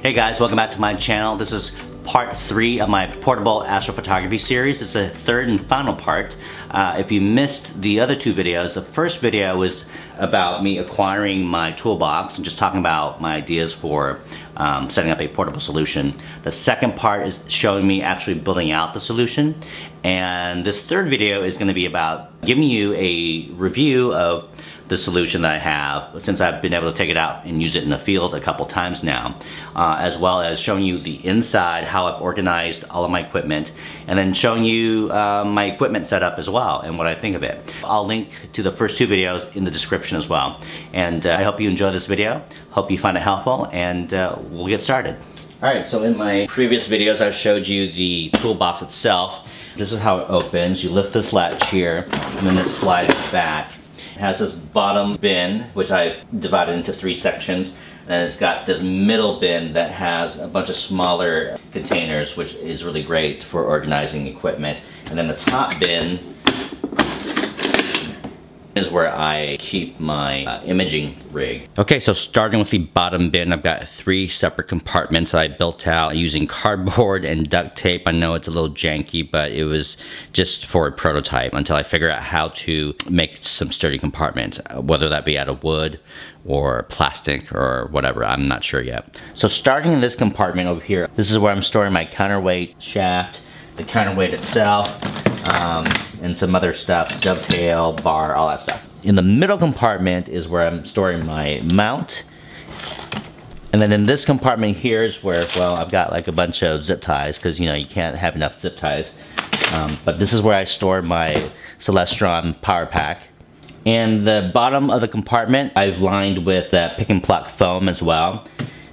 Hey guys, welcome back to my channel. This is part three of my portable astrophotography series. It's the third and final part. Uh, if you missed the other two videos, the first video was about me acquiring my toolbox and just talking about my ideas for um, setting up a portable solution. The second part is showing me actually building out the solution. And this third video is gonna be about giving you a review of the solution that I have since I've been able to take it out and use it in the field a couple times now, uh, as well as showing you the inside, how I've organized all of my equipment, and then showing you uh, my equipment setup as well and what I think of it. I'll link to the first two videos in the description as well. And uh, I hope you enjoy this video, hope you find it helpful, and uh, we'll get started. Alright, so in my previous videos I've showed you the toolbox itself. This is how it opens. You lift this latch here, and then it slides back It has this bottom bin, which I've divided into three sections. And it's got this middle bin that has a bunch of smaller containers, which is really great for organizing equipment. And then the top bin is where I keep my uh, imaging rig. Okay, so starting with the bottom bin, I've got three separate compartments that I built out using cardboard and duct tape. I know it's a little janky, but it was just for a prototype until I figure out how to make some sturdy compartments, whether that be out of wood or plastic or whatever, I'm not sure yet. So starting in this compartment over here, this is where I'm storing my counterweight shaft, the counterweight itself, um, and some other stuff, dovetail, bar, all that stuff. In the middle compartment is where I'm storing my mount. And then in this compartment here is where, well, I've got like a bunch of zip ties because, you know, you can't have enough zip ties. Um, but this is where I store my Celestron power pack. And the bottom of the compartment I've lined with pick and pluck foam as well.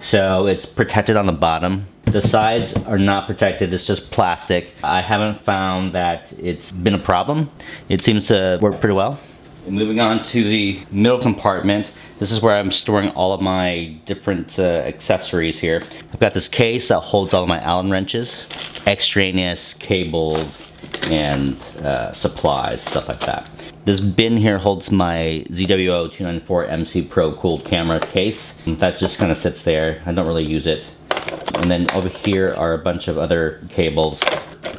So it's protected on the bottom. The sides are not protected, it's just plastic. I haven't found that it's been a problem. It seems to work pretty well. And moving on to the middle compartment, this is where I'm storing all of my different uh, accessories here. I've got this case that holds all of my Allen wrenches, extraneous cables, and uh, supplies, stuff like that. This bin here holds my ZWO294 MC Pro cooled camera case. That just kind of sits there. I don't really use it. And then over here are a bunch of other cables.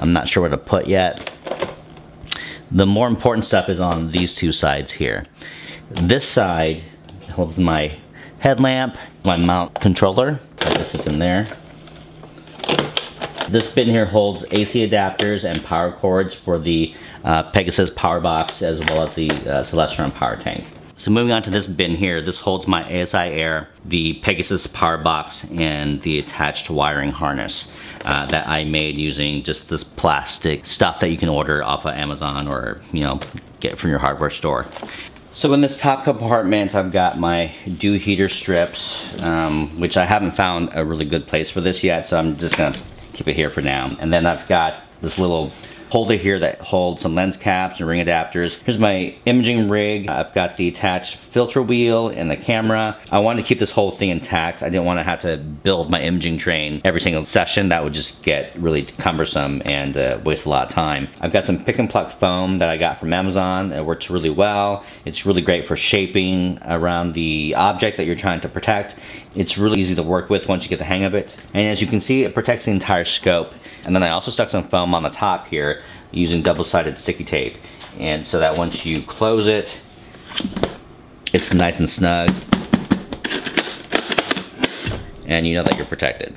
I'm not sure where to put yet. The more important stuff is on these two sides here. This side holds my headlamp, my mount controller. This is in there. This bin here holds AC adapters and power cords for the uh, Pegasus power box as well as the uh, Celestron power tank. So moving on to this bin here, this holds my ASI Air, the Pegasus power box, and the attached wiring harness uh, that I made using just this plastic stuff that you can order off of Amazon or, you know, get from your hardware store. So in this top compartment, I've got my dew heater strips, um, which I haven't found a really good place for this yet, so I'm just gonna keep it here for now. And then I've got this little holder here that holds some lens caps and ring adapters. Here's my imaging rig. I've got the attached filter wheel and the camera. I wanted to keep this whole thing intact. I didn't want to have to build my imaging train every single session. That would just get really cumbersome and uh, waste a lot of time. I've got some pick and pluck foam that I got from Amazon. It works really well. It's really great for shaping around the object that you're trying to protect. It's really easy to work with once you get the hang of it. And as you can see, it protects the entire scope. And then I also stuck some foam on the top here using double-sided sticky tape. And so that once you close it, it's nice and snug. And you know that you're protected.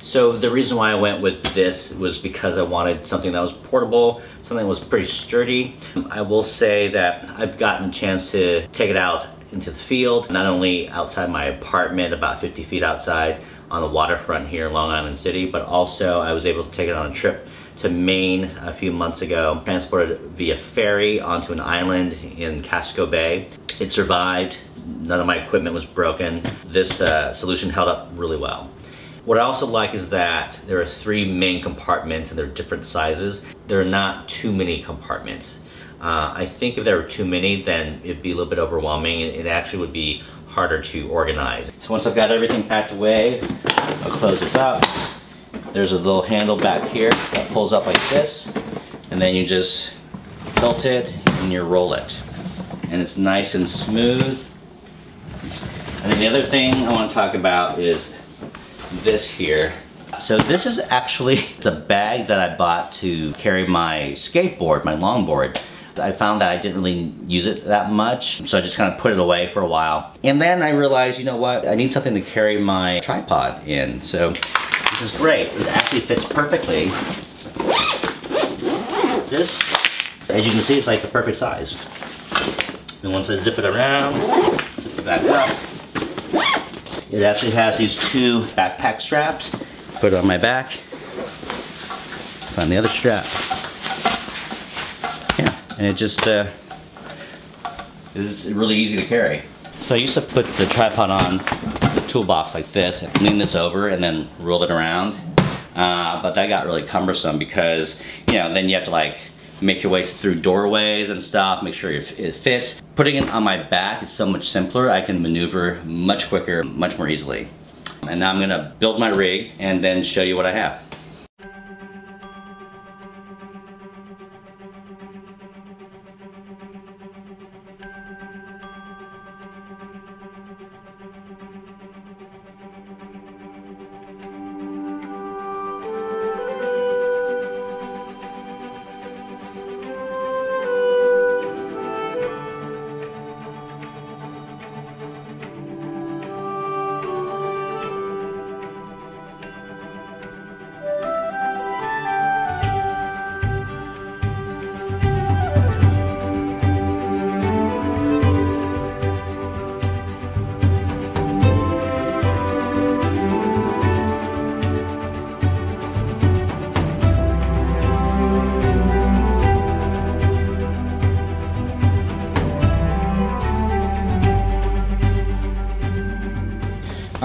So the reason why I went with this was because I wanted something that was portable, something that was pretty sturdy. I will say that I've gotten a chance to take it out into the field, not only outside my apartment, about 50 feet outside, on the waterfront here in Long Island City, but also I was able to take it on a trip to Maine a few months ago, transported via ferry onto an island in Casco Bay. It survived, none of my equipment was broken. This uh, solution held up really well. What I also like is that there are three main compartments and they're different sizes. There are not too many compartments. Uh, I think if there were too many, then it'd be a little bit overwhelming. It actually would be harder to organize. So once I've got everything packed away, I'll close this up. There's a little handle back here that pulls up like this, and then you just tilt it and you roll it. And it's nice and smooth. And then the other thing I want to talk about is this here. So this is actually it's a bag that I bought to carry my skateboard, my longboard. I found that I didn't really use it that much, so I just kind of put it away for a while. And then I realized, you know what, I need something to carry my tripod in. So this is great. It actually fits perfectly. This, as you can see, it's like the perfect size. And once I zip it around, zip it back up, it actually has these two backpack straps. Put it on my back, find the other strap. And it just uh, is really easy to carry. So I used to put the tripod on the toolbox like this, lean this over and then roll it around. Uh, but that got really cumbersome because, you know, then you have to like make your way through doorways and stuff, make sure it fits. Putting it on my back is so much simpler. I can maneuver much quicker, much more easily. And now I'm gonna build my rig and then show you what I have.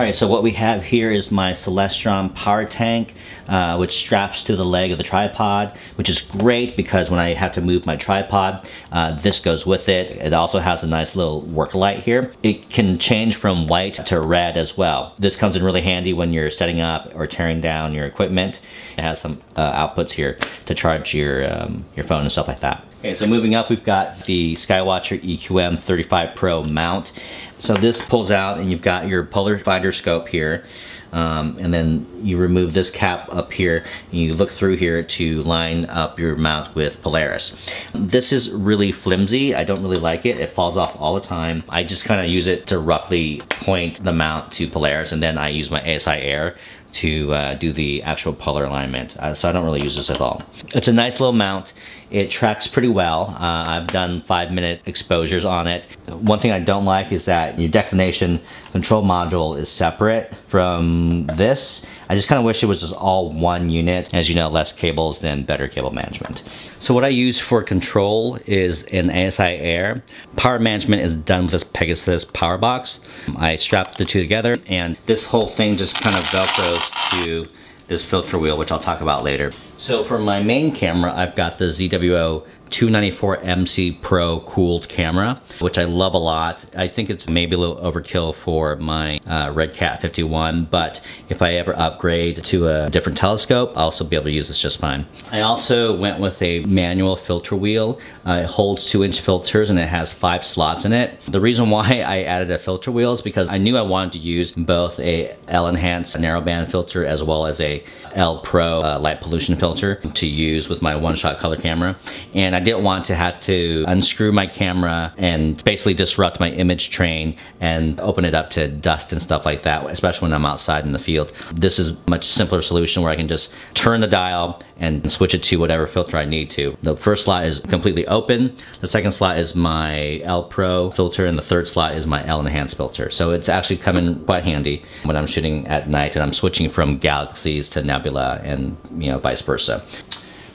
All right, so what we have here is my Celestron power tank, uh, which straps to the leg of the tripod, which is great because when I have to move my tripod, uh, this goes with it. It also has a nice little work light here. It can change from white to red as well. This comes in really handy when you're setting up or tearing down your equipment. It has some uh, outputs here to charge your, um, your phone and stuff like that. Okay, so moving up, we've got the Skywatcher EQM 35 Pro mount. So this pulls out and you've got your polar finder scope here. Um, and then you remove this cap up here and you look through here to line up your mount with Polaris. This is really flimsy. I don't really like it. It falls off all the time. I just kind of use it to roughly point the mount to Polaris and then I use my ASI Air to uh, do the actual polar alignment. Uh, so I don't really use this at all. It's a nice little mount. It tracks pretty well. Uh, I've done five minute exposures on it. One thing I don't like is that your declination control module is separate from this. I just kind of wish it was just all one unit. As you know, less cables than better cable management. So what I use for control is an ASI Air. Power management is done with this Pegasus power box. I strap the two together and this whole thing just kind of velcros to this filter wheel, which I'll talk about later. So for my main camera, I've got the ZWO 294 MC Pro cooled camera, which I love a lot. I think it's maybe a little overkill for my uh, RedCat 51, but if I ever upgrade to a different telescope, I'll also be able to use this just fine. I also went with a manual filter wheel. Uh, it holds two inch filters and it has five slots in it. The reason why I added a filter wheel is because I knew I wanted to use both a L-enhanced narrowband filter as well as a L Pro uh, light pollution filter to use with my one-shot color camera. And I didn't want to have to unscrew my camera and basically disrupt my image train and open it up to dust and stuff like that, especially when I'm outside in the field. This is a much simpler solution where I can just turn the dial and switch it to whatever filter I need to. The first slot is completely open. The second slot is my L Pro filter and the third slot is my L Enhance filter. So it's actually coming quite handy when I'm shooting at night and I'm switching from galaxies to nebula and you know vice versa.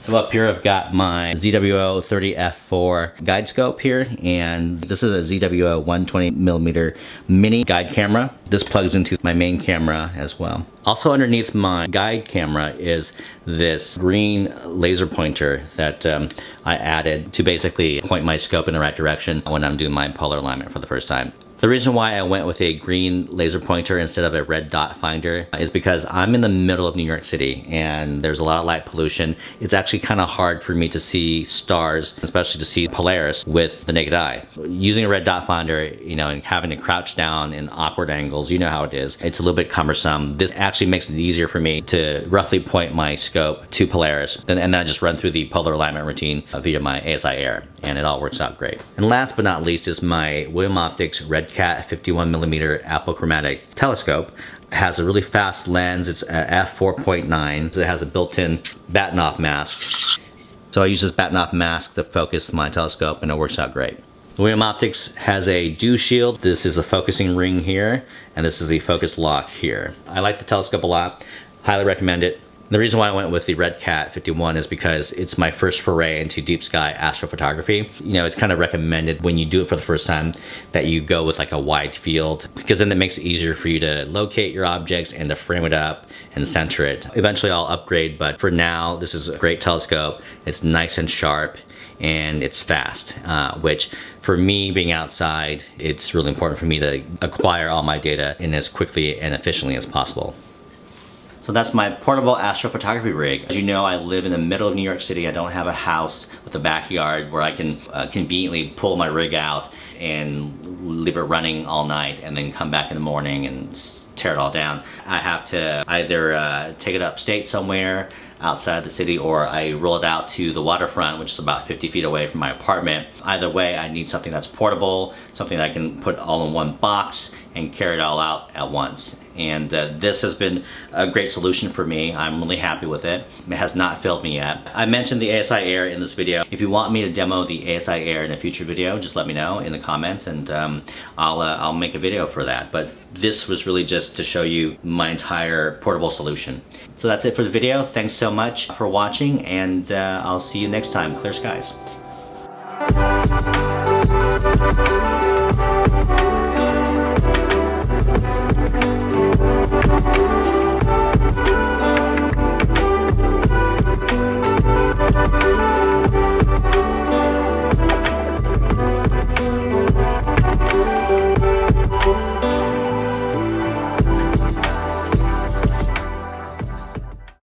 So up here I've got my ZWO 30F4 guide scope here and this is a ZWO 120 millimeter mini guide camera. This plugs into my main camera as well. Also underneath my guide camera is this green laser pointer that um, I added to basically point my scope in the right direction when I'm doing my polar alignment for the first time. The reason why I went with a green laser pointer instead of a red dot finder is because I'm in the middle of New York City and there's a lot of light pollution. It's actually kind of hard for me to see stars, especially to see Polaris with the naked eye. Using a red dot finder, you know, and having to crouch down in awkward angles, you know how it is. It's a little bit cumbersome. This actually makes it easier for me to roughly point my scope to Polaris and, then I just run through the polar alignment routine via my ASI Air and it all works out great. And last but not least is my William Optics Red Cat 51 millimeter apochromatic telescope has a really fast lens. It's uh, f4.9. It has a built-in Bahtinov mask. So I use this Bahtinov mask to focus my telescope and it works out great. William Optics has a dew shield. This is the focusing ring here, and this is the focus lock here. I like the telescope a lot. Highly recommend it. The reason why I went with the RedCat 51 is because it's my first foray into deep sky astrophotography. You know, it's kind of recommended when you do it for the first time that you go with like a wide field because then it makes it easier for you to locate your objects and to frame it up and center it. Eventually I'll upgrade, but for now, this is a great telescope. It's nice and sharp and it's fast, uh, which for me being outside, it's really important for me to acquire all my data in as quickly and efficiently as possible. So that's my portable astrophotography rig. As you know, I live in the middle of New York City. I don't have a house with a backyard where I can uh, conveniently pull my rig out and leave it running all night and then come back in the morning and tear it all down. I have to either uh, take it upstate somewhere outside the city or I roll it out to the waterfront which is about 50 feet away from my apartment. Either way I need something that's portable, something that I can put all in one box and carry it all out at once. And uh, this has been a great solution for me. I'm really happy with it. It has not failed me yet. I mentioned the ASI Air in this video. If you want me to demo the ASI Air in a future video, just let me know in the comments and um, I'll, uh, I'll make a video for that. But this was really just to show you my entire portable solution. So that's it for the video. Thanks so much for watching and uh, I'll see you next time. Clear skies.